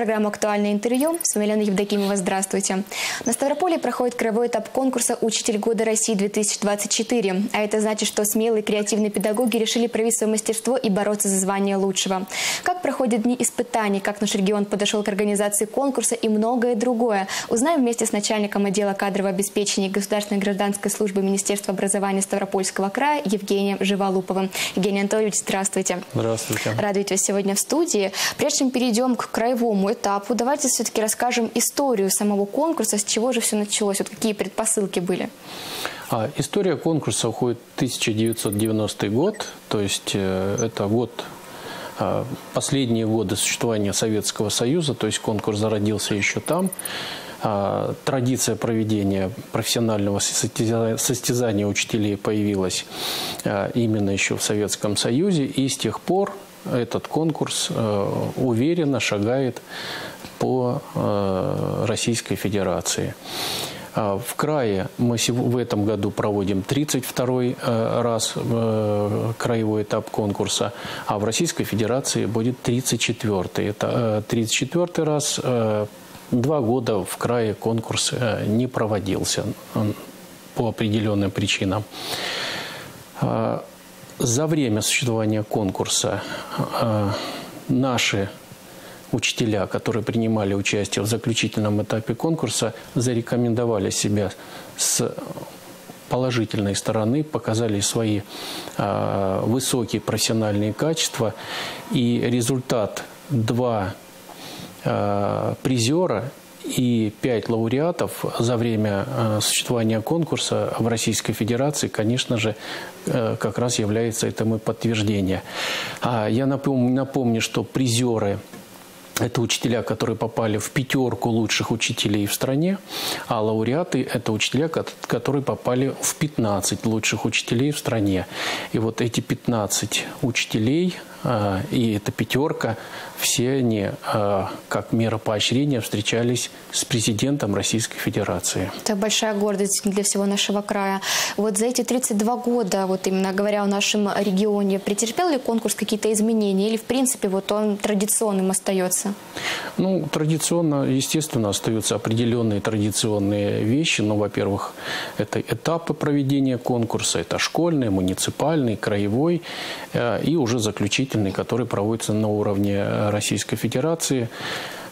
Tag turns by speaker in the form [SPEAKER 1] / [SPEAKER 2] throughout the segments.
[SPEAKER 1] программу «Актуальное интервью». С вами Елена Евдокимова. Здравствуйте. На Ставрополе проходит краевой этап конкурса «Учитель года России-2024». А это значит, что смелые креативные педагоги решили проявить свое мастерство и бороться за звание лучшего. Как проходят дни испытаний, как наш регион подошел к организации конкурса и многое другое. Узнаем вместе с начальником отдела кадрового обеспечения Государственной гражданской службы Министерства образования Ставропольского края Евгением Живолуповым. Евгений Анатольевич, здравствуйте.
[SPEAKER 2] Здравствуйте.
[SPEAKER 1] Рада видеть вас сегодня в студии. Прежде чем перейдем к краевому этапу, давайте все-таки расскажем историю самого конкурса, с чего же все началось, вот какие предпосылки были.
[SPEAKER 2] А, история конкурса уходит в 1990 год, то есть э, это год а, последние годы существования Советского Союза, то есть конкурс зародился еще там. А, традиция проведения профессионального состязания учителей появилась именно еще в Советском Союзе, и с тех пор этот конкурс э, уверенно шагает по э, Российской Федерации. А, в крае мы в этом году проводим 32-й э, раз краевой этап конкурса, а в Российской Федерации будет 34-й. Это 34-й раз. Два года в крае конкурс не проводился по определенным причинам. За время существования конкурса э, наши учителя, которые принимали участие в заключительном этапе конкурса, зарекомендовали себя с положительной стороны, показали свои э, высокие профессиональные качества. И результат два э, призера и пять лауреатов за время э, существования конкурса в Российской Федерации, конечно же, э, как раз является этому подтверждение. А я напомню, напомню что призеры это учителя, которые попали в пятерку лучших учителей в стране, а лауреаты – это учителя, которые попали в 15 лучших учителей в стране. И вот эти 15 учителей и эта пятерка, все они, а, как мера поощрения, встречались с президентом Российской Федерации.
[SPEAKER 1] Это большая гордость для всего нашего края. Вот за эти 32 года, вот именно говоря о нашем регионе, претерпел ли конкурс какие-то изменения или, в принципе, вот он традиционным остается?
[SPEAKER 2] Ну, традиционно, естественно, остаются определенные традиционные вещи. Ну, во-первых, это этапы проведения конкурса, это школьный, муниципальный, краевой э, и уже заключительный исключительный, который проводится на уровне э, Российской Федерации.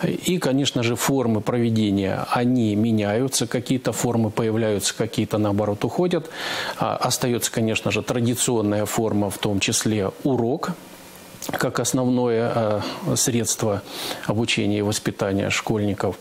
[SPEAKER 2] И, конечно же, формы проведения, они меняются, какие-то формы появляются, какие-то, наоборот, уходят. А, остается, конечно же, традиционная форма, в том числе урок, как основное э, средство обучения и воспитания школьников.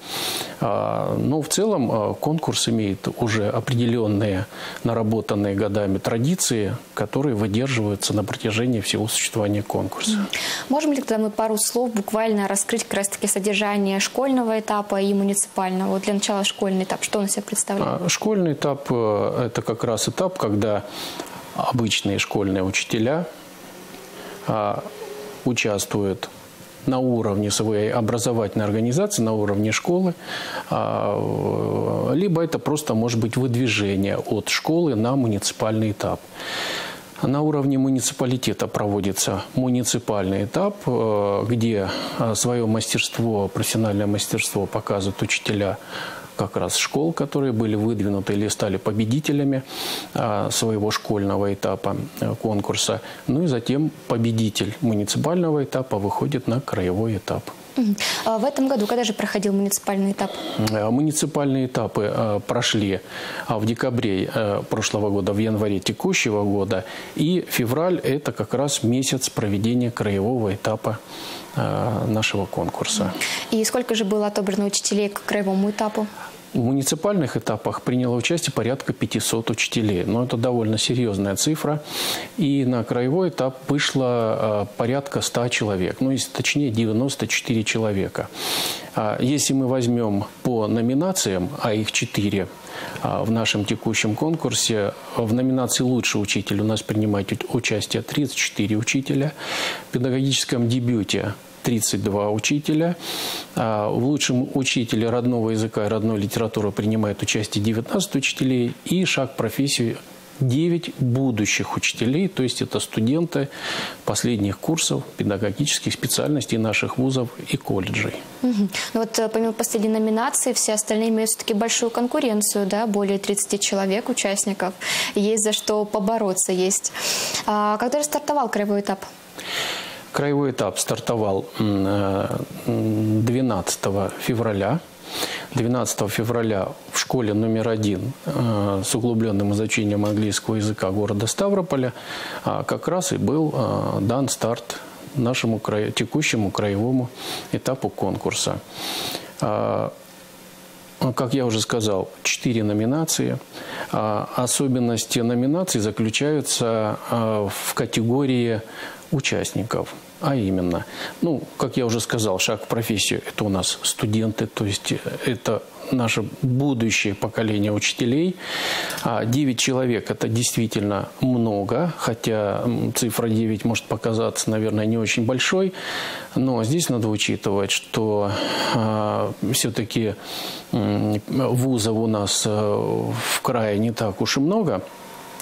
[SPEAKER 2] А, но в целом э, конкурс имеет уже определенные наработанные годами традиции, которые выдерживаются на протяжении всего существования конкурса.
[SPEAKER 1] Можем ли тогда мы пару слов буквально раскрыть как раз-таки содержание школьного этапа и муниципального? Вот для начала школьный этап, что он из себя представляет?
[SPEAKER 2] А, школьный этап э, – это как раз этап, когда обычные школьные учителя участвуют на уровне своей образовательной организации, на уровне школы, а, либо это просто может быть выдвижение от школы на муниципальный этап. На уровне муниципалитета проводится муниципальный этап, э, где э, свое мастерство, профессиональное мастерство показывают учителя как раз школ, которые были выдвинуты или стали победителями а, своего школьного этапа э, конкурса. Ну и затем победитель муниципального этапа выходит на краевой этап.
[SPEAKER 1] А в этом году когда же проходил муниципальный этап?
[SPEAKER 2] Э, муниципальные этапы э, прошли в декабре прошлого года, в январе текущего года. И февраль – это как раз месяц проведения краевого этапа нашего конкурса.
[SPEAKER 1] И сколько же было отобрано учителей к краевому этапу?
[SPEAKER 2] В муниципальных этапах приняло участие порядка 500 учителей. Но это довольно серьезная цифра. И на краевой этап вышло а, порядка 100 человек. Ну, если точнее, 94 человека. А, если мы возьмем по номинациям, а их 4 а, в нашем текущем конкурсе, в номинации «Лучший учитель» у нас принимают участие 34 учителя. В педагогическом дебюте 32 учителя. А в лучшем учителе родного языка и родной литературы принимает участие 19 учителей. И шаг в профессию 9 будущих учителей, то есть это студенты последних курсов педагогических специальностей наших вузов и колледжей.
[SPEAKER 1] Угу. Вот э, помимо последней номинации, все остальные имеют все-таки большую конкуренцию, да, более 30 человек, участников. Есть за что побороться, есть. А когда же стартовал краевой этап?
[SPEAKER 2] Краевой этап стартовал 12 э, февраля 12 февраля в школе номер один э, с углубленным изучением английского языка города Ставрополя э, как раз и был э, дан старт нашему краю, текущему краевому этапу конкурса. Э, как я уже сказал, четыре номинации. А особенности номинаций заключаются в категории участников – а именно, ну, как я уже сказал, шаг в профессию – это у нас студенты, то есть э, это наше будущее поколение учителей. А 9 человек – это действительно много, хотя цифра 9 может показаться, наверное, не очень большой, но здесь надо учитывать, что а, все-таки вузов у нас э, в крае не так уж и много –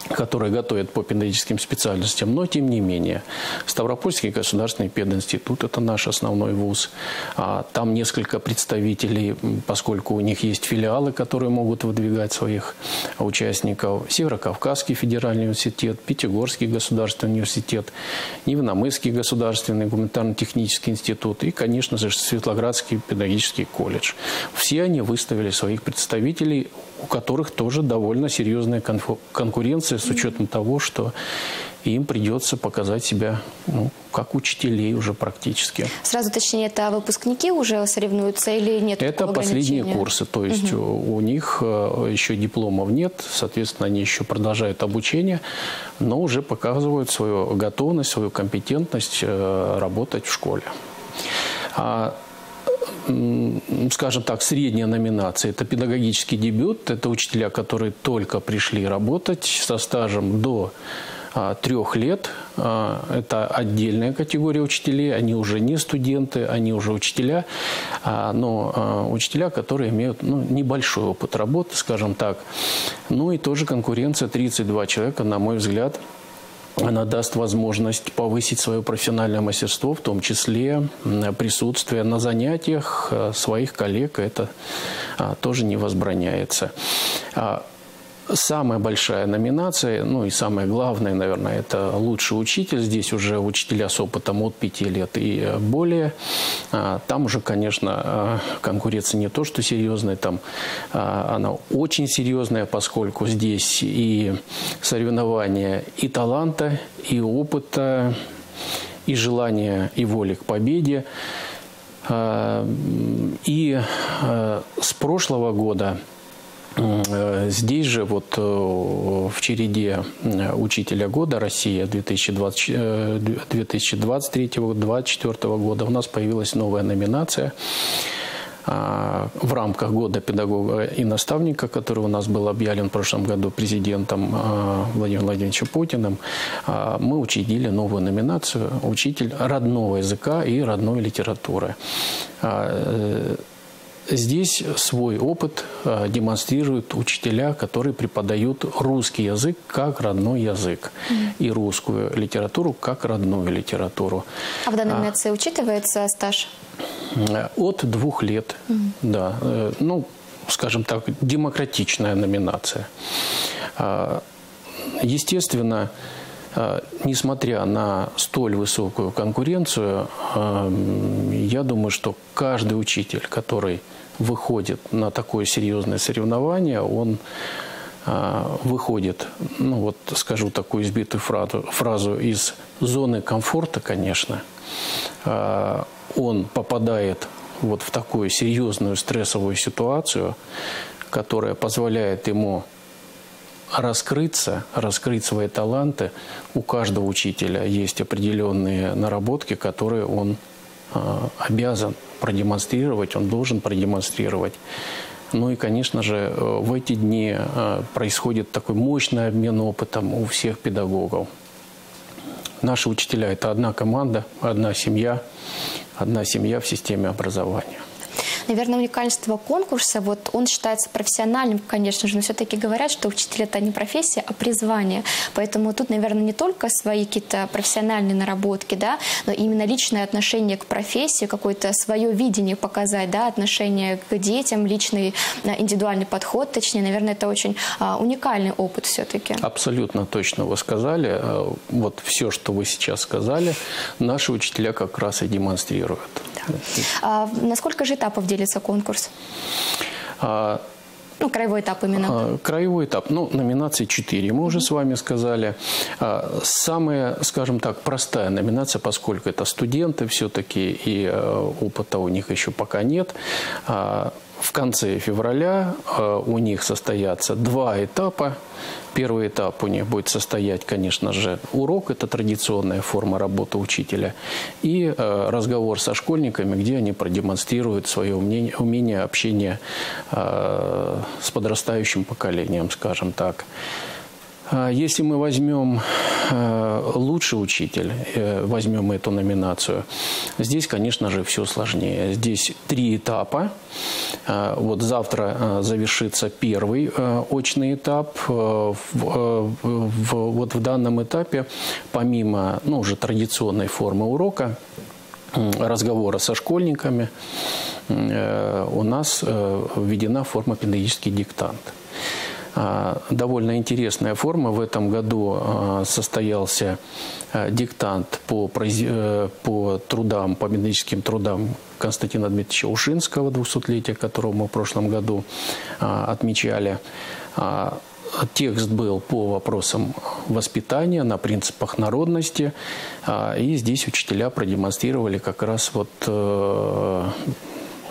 [SPEAKER 2] которые готовят по педагогическим специальностям, но тем не менее. Ставропольский государственный пединститут – это наш основной вуз. А там несколько представителей, поскольку у них есть филиалы, которые могут выдвигать своих участников. Северокавказский федеральный университет, Пятигорский государственный университет, Невномысский государственный гуманитарно-технический институт и, конечно же, Светлоградский педагогический колледж. Все они выставили своих представителей, у которых тоже довольно серьезная конкуренция с учетом того, что им придется показать себя ну, как учителей уже практически.
[SPEAKER 1] Сразу точнее, это выпускники уже соревнуются или нет?
[SPEAKER 2] Это последние курсы, то есть угу. у них э, еще дипломов нет, соответственно, они еще продолжают обучение, но уже показывают свою готовность, свою компетентность э, работать в школе. А скажем так, средняя номинация – это педагогический дебют. Это учителя, которые только пришли работать со стажем до а, трех лет. А, это отдельная категория учителей. Они уже не студенты, они уже учителя. А, но учителя, которые имеют ну, небольшой опыт работы, скажем так. Ну и тоже конкуренция 32 человека, на мой взгляд – она даст возможность повысить свое профессиональное мастерство, в том числе присутствие на занятиях э, своих коллег. Это а, тоже не возбраняется. Самая большая номинация, ну и самое главное, наверное, это лучший учитель. Здесь уже учителя с опытом от пяти лет и более. А, там уже, конечно, а, конкуренция не то, что серьезная, там а, она очень серьезная, поскольку здесь и соревнования и таланта, и опыта, и желания, и воли к победе. И с прошлого года – здесь же вот э, в череде э, учителя года Россия 2023-2024 года у нас появилась новая номинация а, в рамках года педагога и наставника, который у нас был объявлен в прошлом году президентом а, Владимиром Владимировичем Путиным, а, мы учредили новую номинацию «Учитель родного языка и родной литературы». Здесь свой опыт э, демонстрируют учителя, которые преподают русский язык как родной язык mm-hmm. и русскую литературу как родную литературу.
[SPEAKER 1] А в данной номинации а, учитывается стаж?
[SPEAKER 2] Э, от двух лет, mm-hmm. да. Э, ну, скажем так, демократичная номинация. А, естественно, несмотря на столь высокую конкуренцию, я думаю, что каждый учитель, который выходит на такое серьезное соревнование, он а, выходит, ну вот скажу такую избитую фразу, фразу из зоны комфорта, конечно, а, он попадает вот в такую серьезную стрессовую ситуацию, которая позволяет ему раскрыться, раскрыть свои таланты. У каждого учителя есть определенные наработки, которые он а, обязан продемонстрировать, он должен продемонстрировать. Ну и, конечно же, э, в эти дни э, происходит такой мощный обмен опытом у всех педагогов. Наши учителя – это одна команда, одна семья, одна семья в системе образования.
[SPEAKER 1] Наверное, уникальство конкурса, вот он считается профессиональным, конечно же, но все-таки говорят, что учитель это не профессия, а призвание. Поэтому тут, наверное, не только свои какие-то профессиональные наработки, да, но именно личное отношение к профессии, какое-то свое видение показать, да, отношение к детям, личный индивидуальный подход, точнее, наверное, это очень а, уникальный опыт все-таки.
[SPEAKER 2] Абсолютно точно вы сказали. Э, вот все, что вы сейчас сказали, наши учителя как раз и демонстрируют. Да.
[SPEAKER 1] А, на сколько же этапов делится конкурс? А, ну, краевой этап именно. А,
[SPEAKER 2] краевой этап. Ну, номинации 4, мы уже с вами сказали. А, самая, скажем так, простая номинация, поскольку это студенты все-таки, и э, опыта у них еще пока нет. А, в конце февраля у них состоятся два этапа. Первый этап у них будет состоять, конечно же, урок, это традиционная форма работы учителя, и э, разговор со школьниками, где они продемонстрируют свое умение, умение общения э, с подрастающим поколением, скажем так. А если мы возьмем э, лучший учитель, э, возьмем эту номинацию, здесь, конечно же, все сложнее. Здесь три этапа. А, вот завтра завершится первый э, очный этап. Вот в данном этапе, помимо ну, уже традиционной формы урока, разговора со школьниками, у нас введена форма педагогический диктант. А, довольно интересная форма. В этом году а, состоялся а, диктант по, э, по трудам, по методическим трудам Константина Дмитриевича Ушинского, 200-летия которого мы в прошлом году отмечали. Текст был по вопросам воспитания на принципах народности. И здесь учителя продемонстрировали как раз вот э,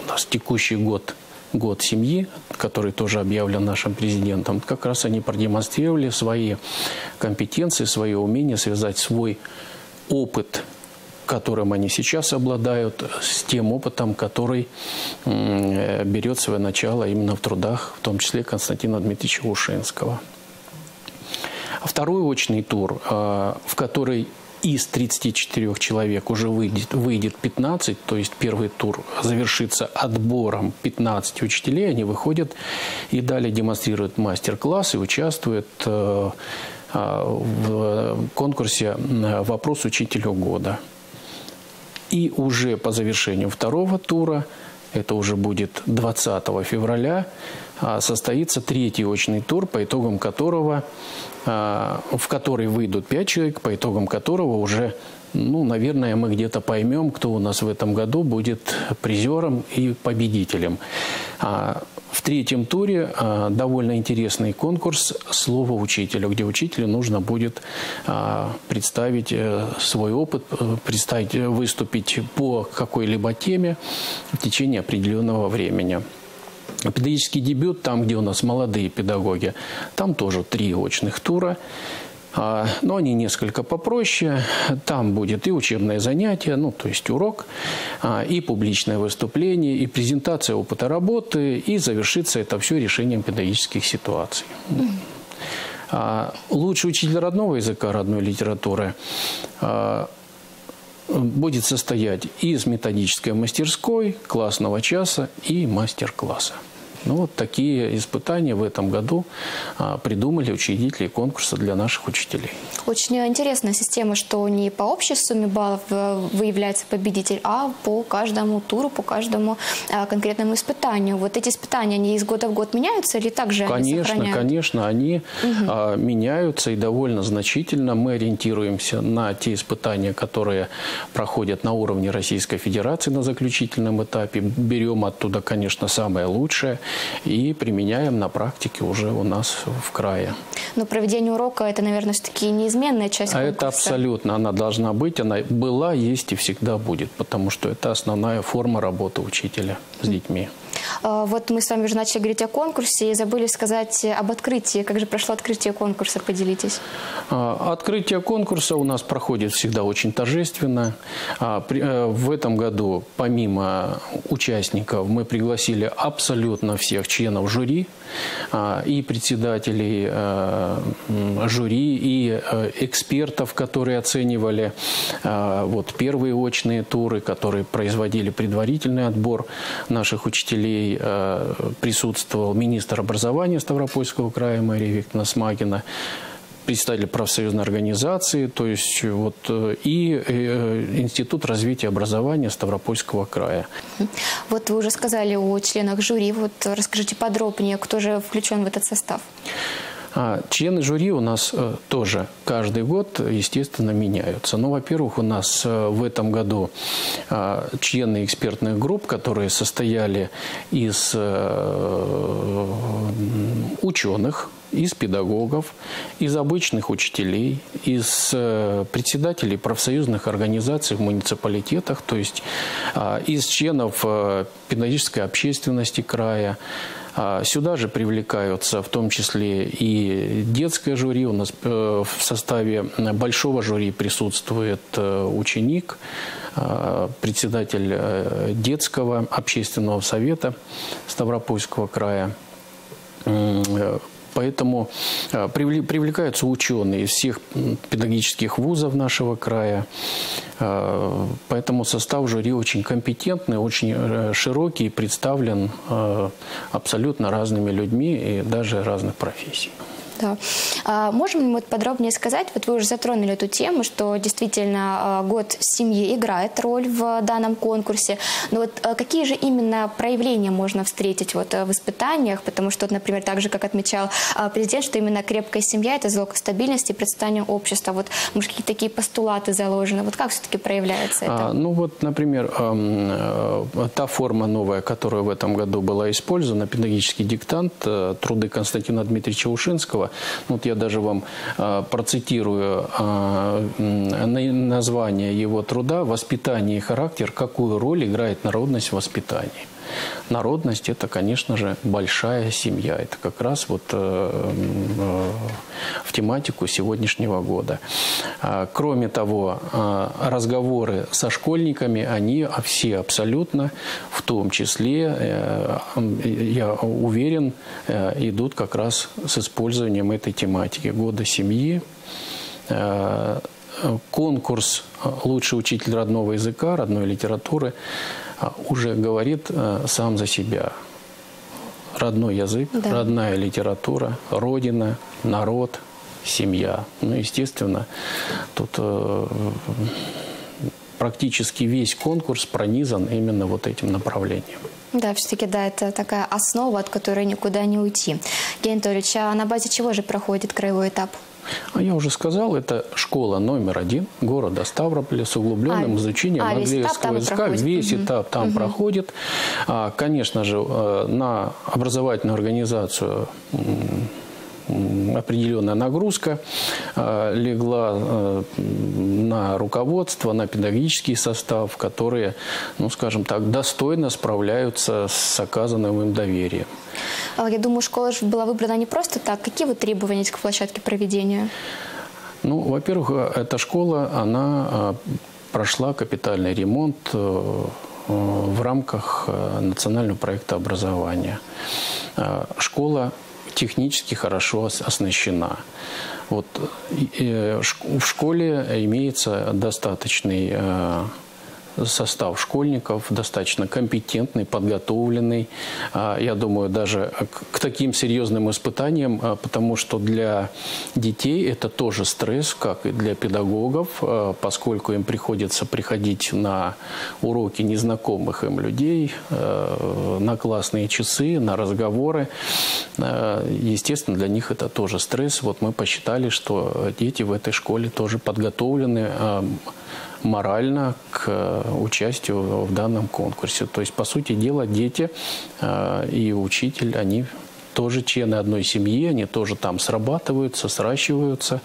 [SPEAKER 2] у нас текущий год год семьи, который тоже объявлен нашим президентом, как раз они продемонстрировали свои компетенции, свое умение связать свой опыт которым они сейчас обладают, с тем опытом, который берет свое начало именно в трудах, в том числе Константина Дмитриевича Ушинского. Второй очный тур, э, в который из 34 человек уже выйдет, выйдет 15, то есть первый тур завершится отбором 15 учителей, они выходят и далее демонстрируют мастер-класс и участвуют э, э, в конкурсе «Вопрос учителю года». И уже по завершению второго тура, это уже будет 20 февраля, а, состоится третий очный тур, по итогам которого а, в который выйдут пять человек, по итогам которого уже, ну, наверное, мы где-то поймем, кто у нас в этом году будет призером и победителем. А, в третьем туре довольно интересный конкурс «Слово учителя», где учителю нужно будет представить э, свой опыт, э, представить, выступить по какой-либо теме в течение определенного времени. Педагогический дебют, там, где у нас молодые педагоги, там тоже три очных тура. А, но они несколько попроще. Там будет и учебное занятие, ну, то есть урок, а, и публичное выступление, и презентация опыта работы, и завершится это все решением педагогических ситуаций. А, лучший учитель родного языка, родной литературы будет состоять из методической мастерской, классного часа и мастер-класса. Ну, вот такие испытания в этом году а, придумали учредители конкурса для наших учителей.
[SPEAKER 1] Очень интересная система, что не по общей сумме баллов э, выявляется победитель, а по каждому туру, по каждому а, конкретному испытанию. Вот эти испытания, они из года в год меняются или также
[SPEAKER 2] Конечно,
[SPEAKER 1] они
[SPEAKER 2] конечно, они угу. меняются и довольно значительно. Мы ориентируемся на те испытания, которые проходят на уровне Российской Федерации на заключительном этапе. Берем оттуда, конечно, самое лучшее – и применяем на практике уже у нас в крае.
[SPEAKER 1] Но проведение урока – это, наверное, все-таки неизменная часть
[SPEAKER 2] А это абсолютно, она должна быть, она была, есть и всегда будет, потому что это основная форма работы учителя с детьми.
[SPEAKER 1] Вот мы с вами уже начали говорить о конкурсе и забыли сказать об открытии. Как же прошло открытие конкурса? Поделитесь.
[SPEAKER 2] Открытие конкурса у нас проходит всегда очень торжественно. Э, в этом году, помимо участников, мы пригласили абсолютно всех членов жюри и председателей э, жюри, и э, экспертов, которые оценивали вот, первые очные туры, которые производили предварительный отбор наших учителей. Присутствовал министр образования Ставропольского края Мария Викторовна Смагина, представители профсоюзной организации, то есть вот э, и э, Институт развития образования Ставропольского края.
[SPEAKER 1] Вот вы уже сказали о членах жюри, вот расскажите подробнее, кто же включен в этот состав?
[SPEAKER 2] А, члены жюри у нас э, тоже каждый год, естественно, меняются. Ну, во-первых, у нас в этом году а, члены экспертных групп, которые состояли из ученых, из педагогов, из обычных учителей, из э, председателей профсоюзных организаций в муниципалитетах, то есть а, из членов э, педагогической общественности края, Сюда же привлекаются в том числе и детское жюри. У нас э, в составе большого жюри присутствует ученик, председатель детского общественного совета Ставропольского края Поэтому э, привлекаются ученые из всех педагогических вузов нашего края. Э, поэтому состав жюри очень компетентный, очень э, широкий, представлен абсолютно разными людьми и даже разных профессий.
[SPEAKER 1] Да. А можем вот подробнее сказать, вот вы уже затронули эту тему, что действительно а, год семьи играет роль в данном конкурсе, но вот а, какие же именно проявления можно встретить вот в испытаниях, потому что, например, так же, как отмечал а, президент, что именно крепкая семья – это залог стабильности и процветания общества. Вот, может, какие-то такие постулаты заложены, вот как все-таки проявляется это?
[SPEAKER 2] А, ну вот, например, э, та форма новая, которая в этом году была использована, педагогический диктант, э, труды Константина Дмитриевича Ушинского, Иванова. Вот я даже вам а, процитирую а, название его труда «Воспитание и характер. Какую роль играет народность в воспитании». Народность – это, конечно же, большая семья. Это как раз вот э, э, в тематику сегодняшнего года. А, кроме того, а, разговоры со школьниками, они все абсолютно, в том числе, э, я уверен, идут как раз с использованием этой тематики. Года семьи, конкурс «Лучший учитель родного языка, родной литературы» уже говорит э, сам за себя. Родной язык, да. родная литература, родина, народ, семья. Ну, естественно, тут э, практически весь конкурс пронизан именно вот этим направлением.
[SPEAKER 1] Да, все-таки, да, это такая основа, от которой никуда не уйти. Евгений Анатольевич, а на базе чего же проходит краевой этап?
[SPEAKER 2] А я уже сказал, это школа номер один города Ставрополя с углубленным а, изучением а, английского языка. Весь угу. этап там угу. проходит. А, конечно же, э, на образовательную организацию определенная нагрузка э, легла э, на руководство, на педагогический состав, которые, ну, скажем так, достойно справляются с оказанным им доверием.
[SPEAKER 1] Я думаю, школа же была выбрана не просто так. Какие вот требования к площадке проведения?
[SPEAKER 2] Ну, во-первых, э, эта школа, она прошла капитальный ремонт в рамках национального проекта образования. Школа технически хорошо оснащена. Вот, в школе имеется достаточный э, состав школьников достаточно компетентный, подготовленный. А, я думаю, даже к таким серьезным испытаниям, а, потому что для детей это тоже стресс, как и для педагогов, а, поскольку им приходится приходить на уроки незнакомых им людей, на классные часы, на разговоры. Естественно, для них это тоже стресс. Вот мы посчитали, что дети в этой школе тоже подготовлены морально к э, участию в данном конкурсе. То есть, по сути дела, дети э, и учитель, они тоже члены одной семьи, они тоже там срабатываются, сращиваются.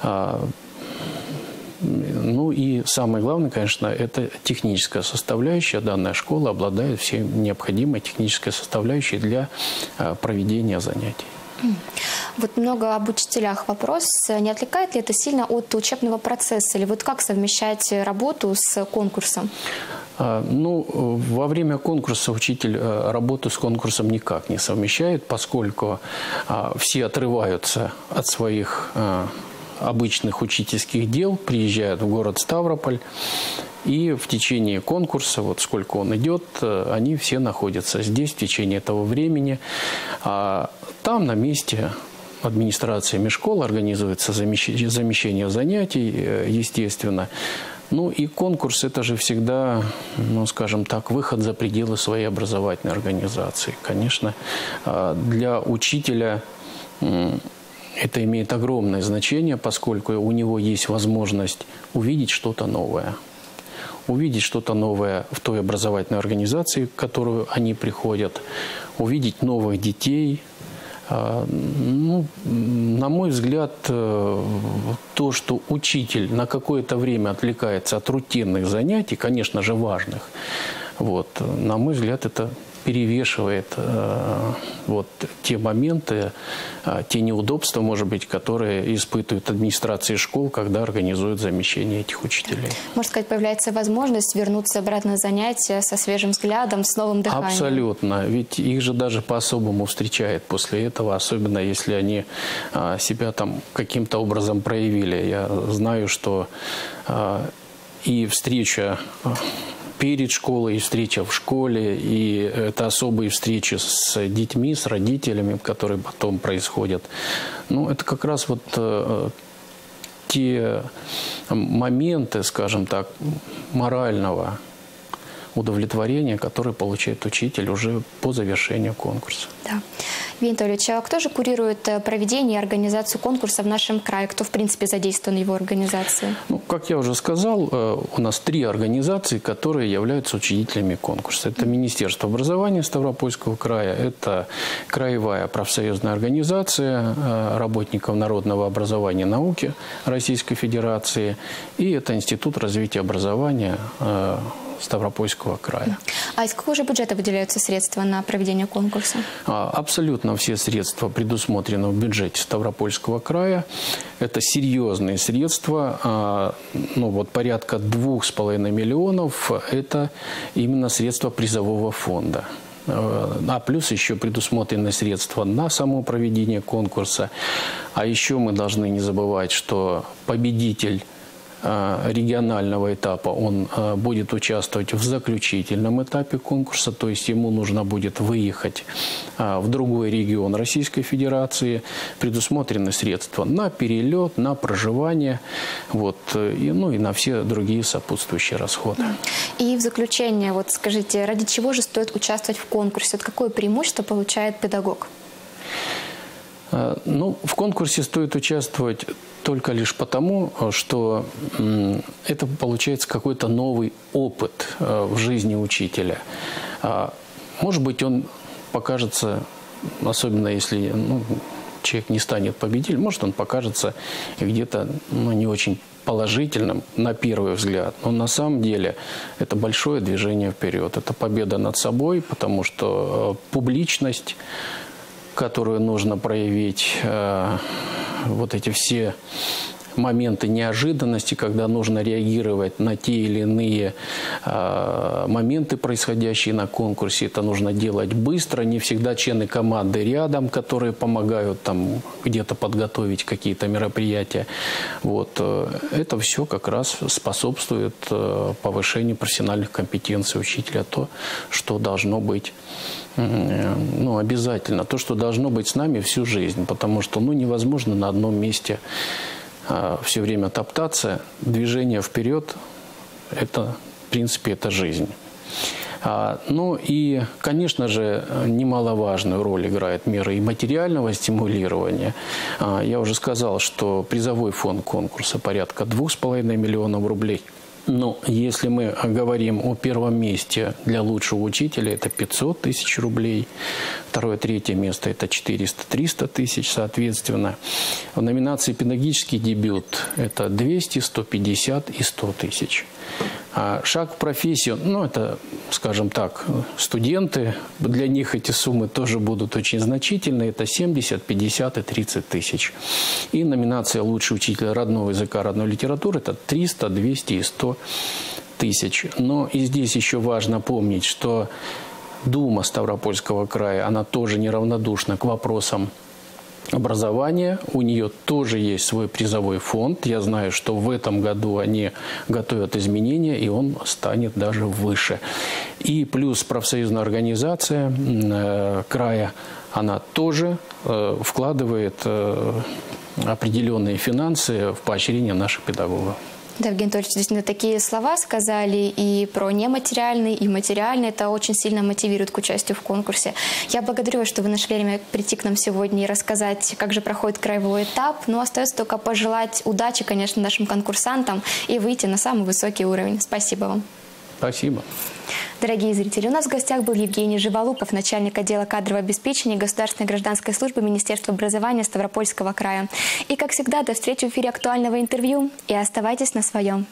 [SPEAKER 2] А, ну и самое главное, конечно, это техническая составляющая. Данная школа обладает всей необходимой технической составляющей для проведения занятий.
[SPEAKER 1] Вот много об учителях вопрос. Не отвлекает ли это сильно от учебного процесса? Или вот как совмещать работу с конкурсом?
[SPEAKER 2] А, ну, во время конкурса учитель э, работу с конкурсом никак не совмещает, поскольку а, все отрываются от своих э, обычных учительских дел, приезжают в город Ставрополь, и в течение конкурса, вот сколько он идет, э, они все находятся здесь в течение этого времени. А там на месте администрация межшкол организуется замещение занятий, естественно. Ну и конкурс – это же всегда, ну скажем так, выход за пределы своей образовательной организации. Конечно, а, для учителя это имеет огромное значение, поскольку у него есть возможность увидеть что-то новое. Увидеть что-то новое в той образовательной организации, в которую они приходят, увидеть новых детей – а, ну, на мой взгляд, э, то, что учитель на какое-то время отвлекается от рутинных занятий, конечно же, важных, вот, на мой взгляд, это перевешивает э, вот те моменты, э, те неудобства, может быть, которые испытывают администрации школ, когда организуют замещение этих учителей.
[SPEAKER 1] Можно сказать, появляется возможность вернуться обратно на занятия со свежим взглядом, с новым дыханием.
[SPEAKER 2] Абсолютно. Ведь их же даже по-особому встречают после этого, особенно если они э, себя там каким-то образом проявили. Я знаю, что э, и встреча перед школой, и встреча в школе, и это особые встречи с детьми, с родителями, которые потом происходят. Ну, это как раз вот э, те моменты, скажем так, морального удовлетворения, которое получает учитель уже по завершению конкурса.
[SPEAKER 1] Да. Евгений а кто же курирует э, проведение и организацию конкурса в нашем крае? Кто, в принципе, задействован в его организации?
[SPEAKER 2] Ну, как я уже сказал, э, у нас три организации, которые являются учредителями конкурса. Это Министерство образования Ставропольского края, это Краевая профсоюзная организация э, работников народного образования и науки Российской Федерации и это Институт развития образования Ставропольского края.
[SPEAKER 1] А из какого же бюджета выделяются средства на проведение конкурса?
[SPEAKER 2] А, абсолютно все средства предусмотрены в бюджете Ставропольского края. Это серьезные средства, а, ну вот порядка двух с половиной миллионов. Это именно средства призового фонда. А плюс еще предусмотрены средства на само проведение конкурса. А еще мы должны не забывать, что победитель регионального этапа он э, будет участвовать в заключительном этапе конкурса, то есть ему нужно будет выехать э, в другой регион Российской Федерации, предусмотрены средства на перелет, на проживание, вот, и, ну и на все другие сопутствующие расходы.
[SPEAKER 1] И в заключение, вот скажите, ради чего же стоит участвовать в конкурсе? Вот какое преимущество получает педагог?
[SPEAKER 2] Ну, в конкурсе стоит участвовать только лишь потому, что это получается какой-то новый опыт э, в жизни учителя. А, может быть, он покажется, особенно если ну, человек не станет победителем, может, он покажется где-то ну, не очень положительным на первый взгляд, но на самом деле это большое движение вперед. Это победа над собой, потому что э, публичность, которую нужно проявить, э, вот эти все моменты неожиданности, когда нужно реагировать на те или иные э, моменты, происходящие на конкурсе. Это нужно делать быстро. Не всегда члены команды рядом, которые помогают там где-то подготовить какие-то мероприятия. Вот. Э, это все как раз способствует э, повышению профессиональных компетенций учителя. То, что должно быть ну, обязательно. То, что должно быть с нами всю жизнь. Потому что ну, невозможно на одном месте а, все время топтаться. Движение вперед – это, в принципе, это жизнь. А, ну и, конечно же, немаловажную роль играет меры и материального стимулирования. А, я уже сказал, что призовой фонд конкурса порядка 2,5 миллионов рублей – Но если мы говорим о первом месте для лучшего учителя, это 500 тысяч рублей. Второе, третье место – это 400-300 тысяч, соответственно. В номинации «Педагогический дебют» – это 200, 150 и 100 тысяч. А шаг в профессию, ну, это, скажем так, студенты, для них эти суммы тоже будут очень значительные. Это 70, 50 и 30 тысяч. И номинация «Лучший учитель родного языка, родной литературы» – это 300, 200 и 100 тысяч. Но и здесь еще важно помнить, что Дума Ставропольского края, она тоже неравнодушна к вопросам образования. У нее тоже есть свой призовой фонд. Я знаю, что в этом году они готовят изменения, и он станет даже выше. И плюс профсоюзная организация э, края, она тоже э, вкладывает э, определенные финансы в поощрение наших педагогов.
[SPEAKER 1] Да, Евгений Анатольевич, действительно, такие слова сказали и про нематериальный, и материальный. Это очень сильно мотивирует к участию в конкурсе. Я благодарю вас, что вы нашли время прийти к нам сегодня и рассказать, как же проходит краевой этап. Но остается только пожелать удачи, конечно, нашим конкурсантам и выйти на самый высокий уровень. Спасибо вам.
[SPEAKER 2] Спасибо.
[SPEAKER 1] Дорогие зрители, у нас в гостях был Евгений Живолуков, начальник отдела кадрового обеспечения Государственной гражданской службы Министерства образования Ставропольского края. И, как всегда, до встречи в эфире актуального интервью. И оставайтесь на своем.